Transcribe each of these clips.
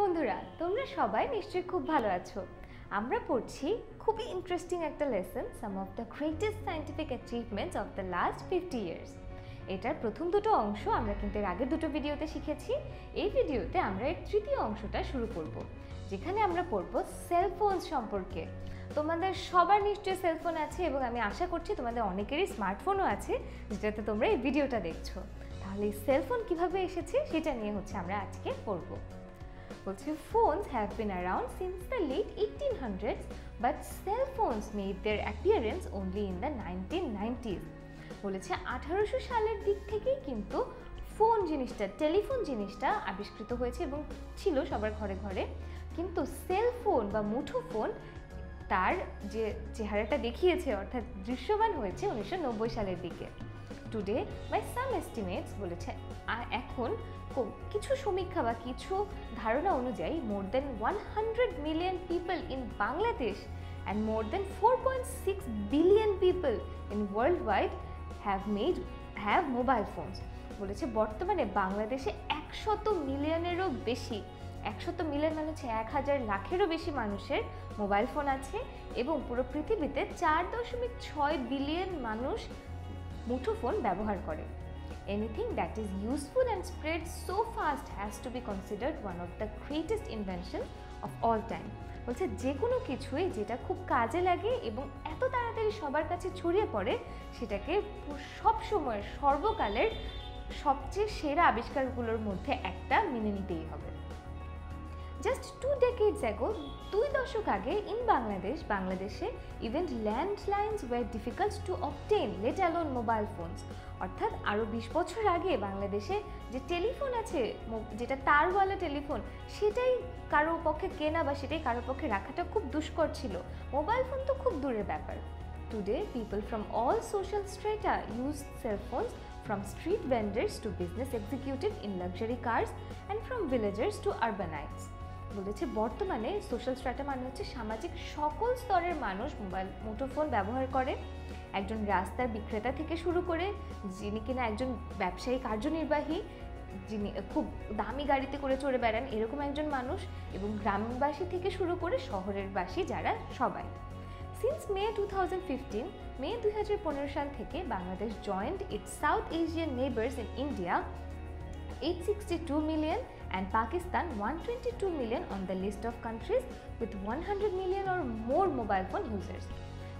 বন্ধুরা, তোমরা সবাই নিশ্চয়ই খুব ভালো আছো। আমরা পড়ছি খুবই ইন্টারেস্টিং একটা lesson some of the greatest scientific achievements of the last fifty years এটার প্রথম দুটো অংশ আমরা কিন্তু এর আগের দুটো ভিডিওতে শিখেছি। এই ভিডিওতে আমরা এর তৃতীয় অংশটা শুরু করব, যেখানে আমরা পড়ব সেলফোন সম্পর্কে। তোমাদের সবার নিশ্চয়ই সেলফোন আছে এবং আমি আশা করছি তোমাদের অনেকেরই স্মার্টফোনও আছে, যেটাতে তোমরা এই ভিডিওটা দেখছ। তাহলে এই সেলফোন কীভাবে এসেছে সেটা নিয়ে হচ্ছে আমরা আজকে পড়ব। বলছে phones have been around since the late 1800s but cell phones made their appearance only in the 1990s বলেছে আঠারোশো সালের দিক থেকেই কিন্তু ফোন জিনিসটা টেলিফোন জিনিসটা আবিষ্কৃত হয়েছে এবং ছিল সবার ঘরে ঘরে কিন্তু সেল ফোন বা মুঠো ফোন তার যে চেহারাটা দেখিয়েছে, অর্থাৎ দৃশ্যমান হয়েছে উনিশশো নব্বই সালের দিকে। টুডে বাই সাম এস্টিমেটস বলেছে আর এখন কিছু সমীক্ষা বা কিছু ধারণা অনুযায়ী more than one hundred million people in Bangladesh and more than four point six billion people in world wide have made have mobile phones বলেছে, বর্তমানে বাংলাদেশে একশত মিলিয়নেরও বেশি একশত মিলিয়ন মানে হচ্ছে এক হাজার লাখেরও বেশি মানুষের মোবাইল ফোন আছে এবং পুরো পৃথিবীতে চার দশমিক ছয় বিলিয়ন মানুষ মুঠোফোন ব্যবহার করে। Anything that is useful and spread so fast has to be considered one of the greatest invention of all time বলছে যে কোনো কিছুই যেটা খুব কাজে লাগে এবং এত তাড়াতাড়ি সবার কাছে ছড়িয়ে পড়ে, সেটাকে সব সময় সর্বকালের সবচেয়ে সেরা আবিষ্কারগুলোর মধ্যে একটা মেনে নিতেই হবে। জাস্ট টু ডেকেডস অ্যাগো দুই দশক আগে ইন বাংলাদেশ বাংলাদেশে even landlines were difficult to obtain let alone mobile phones অর্থাৎ আরও বিশ বছর আগে বাংলাদেশে যে টেলিফোন আছে যেটা তারওয়ালা টেলিফোন সেটাই কারও পক্ষে কেনা বা সেটাই কারও পক্ষে রাখাটা খুব দুষ্কর ছিল। মোবাইল ফোন তো খুব দূরের ব্যাপার। Today people from all social strata use cell phones from street vendors to business executive in luxury cars, and from villagers to বলেছে, বর্তমানে সোশ্যাল স্ট্র্যাটা মানে হচ্ছে সামাজিক সকল স্তরের মানুষ মোবাইল মুঠোফোন ব্যবহার করে। একজন রাস্তার বিক্রেতা থেকে শুরু করে যিনি কিনা একজন ব্যবসায়ী, কার্যনির্বাহী, যিনি খুব দামি গাড়িতে করে চড়ে বেড়ান, এরকম একজন মানুষ এবং গ্রামবাসী থেকে শুরু করে শহরের বাসী যারা সবাই। Since May two thousand fifteen মে দুই হাজার পনেরো সাল থেকে Bangladesh joined its South Asian neighbours in India 862 million and Pakistan 122 million on the list of countries with 100 million or more mobile phone users.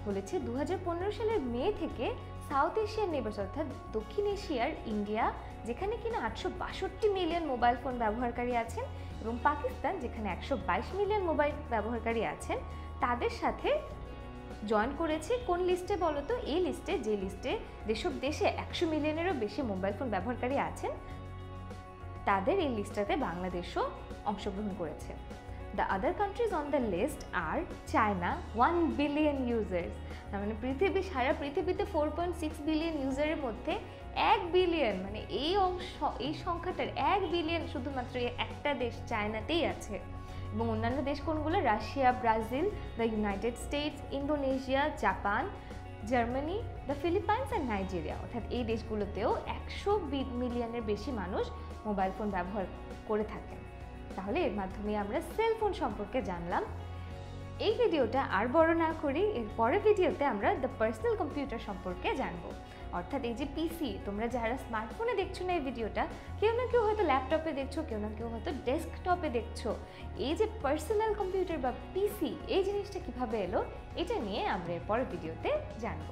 বলেছে দু হাজার পনেরো সালের মে থেকে সাউথ এশিয়ার নেবার্স অর্থাৎ দক্ষিণ এশিয়ার ইন্ডিয়া যেখানে কিনা আটশো বাষট্টি মিলিয়ন মোবাইল ফোন ব্যবহারকারী আছেন এবং পাকিস্তান যেখানে একশো বাইশ মিলিয়ন মোবাইল ব্যবহারকারী আছেন, তাদের সাথে জয়েন করেছে কোন লিস্টে বলো তো এই লিস্টে যে লিস্টে যেসব দেশে একশো মিলিয়নেরও বেশি মোবাইল ফোন ব্যবহারকারী আছেন তাদের এই লিস্টটাতে বাংলাদেশও অংশগ্রহণ করেছে। The other countries on the list R China one billion users তার মানে পৃথিবী, সারা পৃথিবীতে ফোর পয়েন্ট সিক্স বিলিয়ন ইউজারের মধ্যে এক বিলিয়ন মানে এই অংশ, এই সংখ্যাটার এক বিলিয়ন শুধুমাত্র একটা দেশ চায়নাতেই আছে। এবং অন্যান্য দেশ কোনগুলো? Russia, Brazil the United States Indonesia Japan Germany, the Philippines and Nigeria. অর্থাৎ এই দেশগুলোতেও একশো মিলিয়নের বেশি মানুষ মোবাইল ফোন ব্যবহার করে থাকেন। তাহলে এর মাধ্যমে আমরা সেলফোন সম্পর্কে জানলাম। এই ভিডিওটা আর বড় না করি এর পরের ভিডিওতে আমরা দ্য পার্সোনাল কম্পিউটার সম্পর্কে জানব। অর্থাৎ এই যে পিসি তোমরা যারা স্মার্টফোনে দেখছ না এই ভিডিওটা, কেউ না কেউ হয়তো ল্যাপটপে দেখছ, কেউ না কেউ হয়তো ডেস্কটপে দেখছ। এই যে পার্সোনাল কম্পিউটার বা পিসি এই জিনিসটা কীভাবে এলো, এটা নিয়ে আমরা এর পরের ভিডিওতে জানব।